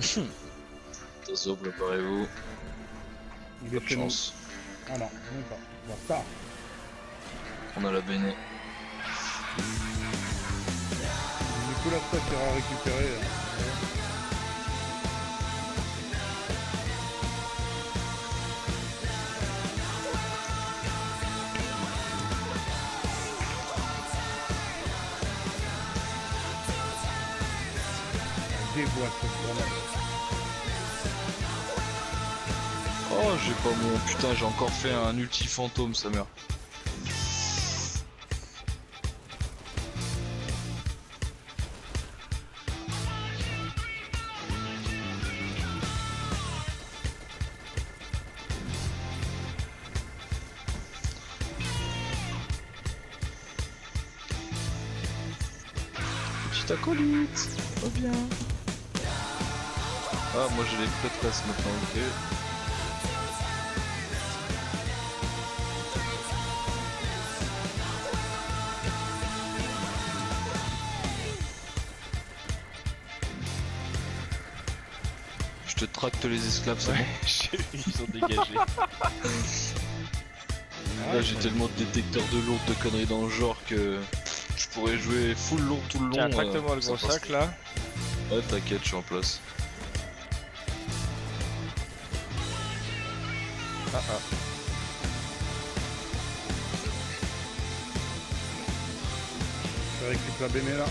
Attention, préparez-vous. Il est chance. Ah non, même pas. Bon, ça. On a la béné. Nicolas Stock ira récupérer. hein. Oh, j'ai pas mon. Putain, j'ai encore fait un ulti fantôme, sa mère. Petite acolyte, reviens. Ah, moi j'ai les prêtresses maintenant, ok. Je te tracte les esclaves, c'est bon. Ils ont dégagé. Là j'ai tellement de détecteurs de lourdes de conneries dans le genre que je pourrais jouer full lourd tout le long. Tiens, euh, tracte-moi le ça gros sac là. Ouais, t'inquiète, je suis en place. Ah ah. Je récupère la béné là.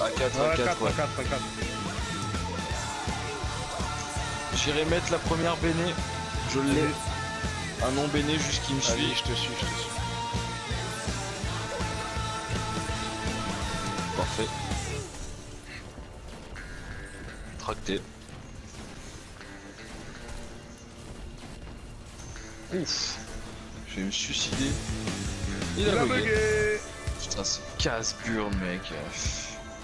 A4, Ouais, A4, 4, ouais. 4, 4. J'irai mettre la première béné. Je l'ai. Un non béné juste qui me Allez, suit. je te suis, je te suis. Parfait. Tracté. Ouf. Je vais me suicider. Il a bugué. Putain, c'est casse-burn, mec.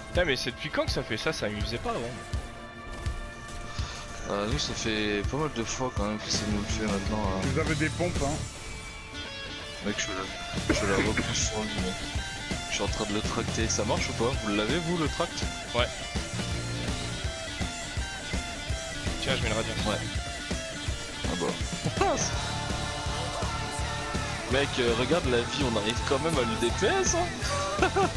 Putain, mais c'est depuis quand que ça fait ça? Ça m'amusait pas avant. Euh, nous, ça fait pas mal de fois quand même que ça nous le fait maintenant. hein. Vous avez des pompes, hein. Mec, je la, je la repousse sur lui, mec. Je suis en train de le tracter. Ça marche ou pas? Vous l'avez, vous, le tract? Tiens, je mets le radiant. Ah bah. Mec, euh, regarde la vie, on arrive quand même à le DPS, hein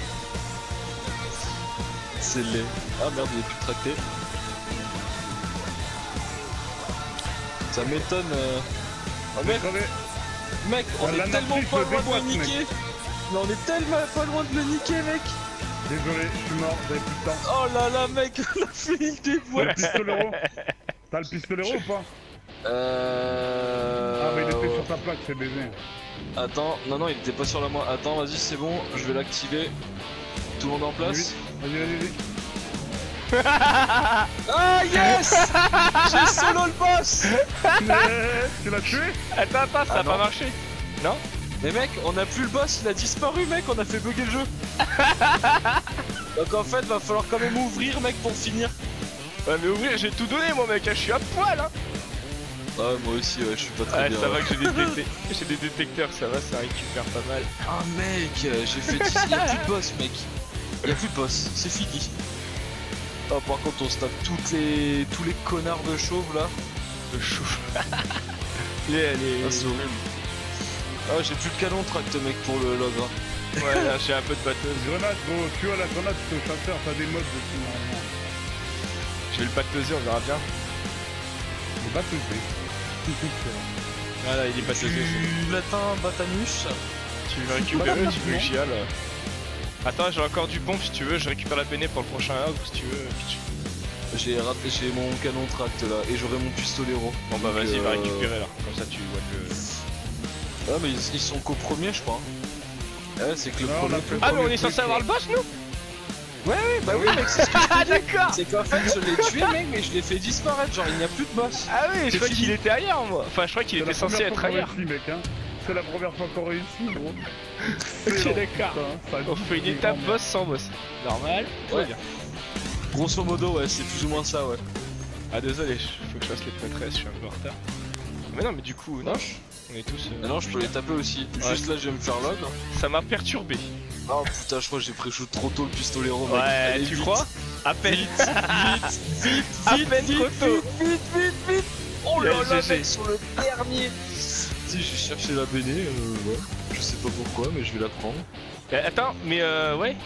C'est laid. Ah merde, il est plus tracté. Ça m'étonne. euh. Oh, mec, mec, on Ah, est tellement pas le loin de le mec. niquer Mais on est tellement pas loin de le niquer, mec désolé, je suis mort, j'avais plus de temps. Oh là là, mec, la fille T'as le déboîte pistolero T'as le pistolero ou pas? Euh... Ah, mais il sur ta plaque, c'est baisé. Attends, non, non, il était pas sur la main. Attends, vas-y, c'est bon, je vais l'activer. Tout le monde en place Vas-y, vas-y, vas-y. Ah yes J'ai solo le boss Mais, Tu l'as tué? Attends, attends, ça Ah a pas non. marché. Mais mec, on a plus le boss, il a disparu mec, on a fait bugger le jeu Donc en fait, va falloir quand même ouvrir mec pour finir. Ouais, mais ouvrir, j'ai tout donné, moi, mec. hein, Je suis à poil, hein. Ah, moi aussi, ouais, je suis pas très Ouais, bien. ça va que j'ai des, détec- j'ai des détecteurs, ça va, ça récupère pas mal. Ah mec, j'ai fait 10... Y'a plus de boss mec. Y'a plus de boss, c'est fini. Ah par contre on se tape toutes les... tous les connards de chauves là. Le chou. les, les... Ah c'est horrible. Ah j'ai plus de canon tract mec pour le log. Hein. Ouais, là, j'ai un peu de batteuse. Grenade, gros, tu vois la grenade, c'est au chasseur, t'as des modes dessus normalement. Je vais le bateuser, on verra bien. C'est pas tout Ah là, il est c'est- Tu l'atteins Batanus Tu veux récupérer, tu veux que j'y aille. Attends, j'ai encore du pompe si tu veux, je récupère la peinée pour le prochain hub si tu veux. J'ai raté, j'ai mon canon tract là et j'aurai mon pistolero. Bon bah vas-y, va euh, récupérer là, comme ça tu vois que... Ah mais ils, ils sont qu'au premier je crois. Ouais c'est que le Non, premier. Ah mais on est censé avoir le boss nous? Ouais ouais bah oui mec c'est ce que je Ah d'accord C'est qu'en fait je l'ai tué mec mais je l'ai fait disparaître genre il n'y a plus de boss. Ah oui, je crois qu'il était ailleurs moi Enfin je crois qu'il C'est était la censé première être ailleurs mec, hein. C'est la première fois qu'on réussit, gros. Ok d'accord On fait une étape boss sans boss. Normal, Ouais. bien. Grosso modo ouais c'est plus ou moins ça ouais. Ah désolé, faut que je fasse les prêtresses, je suis un peu en retard. Mais non mais du coup, non, on est tous... euh, non je peux les taper aussi. Juste là je vais me faire log. Ça m'a perturbé. Oh putain, je crois que j'ai pré-shoot trop tôt le pistolero. mec. Ouais, Allez, tu vite, crois À peine. Vite, vite, vite, À vite, peine vite, trop tôt. vite, vite, vite, vite. Oh là là, mec, sur le dernier. Si j'ai cherché la BD, euh, ouais. Je sais pas pourquoi, mais je vais la prendre. Eh, Attends, mais euh, ouais.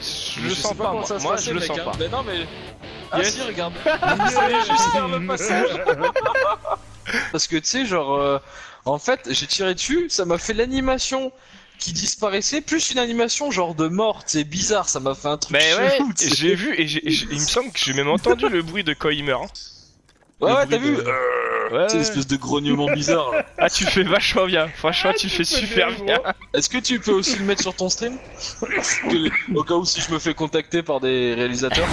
Je Mais le sens pas, comment moi. ça passer, je le mec, sens hein. pas. Mais non, mais. Ah Yes. si, regarde. Il fallait juste faire le passage. Parce que tu sais, genre, euh, en fait, j'ai tiré dessus, ça m'a fait l'animation qui disparaissait, plus une animation genre de mort, c'est bizarre, ça m'a fait un truc Mais ouais, tu j'ai vu et j'ai- j'ai- il me semble que j'ai même entendu le bruit de quand il meurt. hein. Ouais, le ouais, t'as vu de- Euh, Ouais. C'est l'espèce de grognement bizarre. là. Ah, tu fais vachement bien. Franchement, tu le fais super bien. Est-ce que tu peux aussi le mettre sur ton stream? Au cas où si je me fais contacter par des réalisateurs.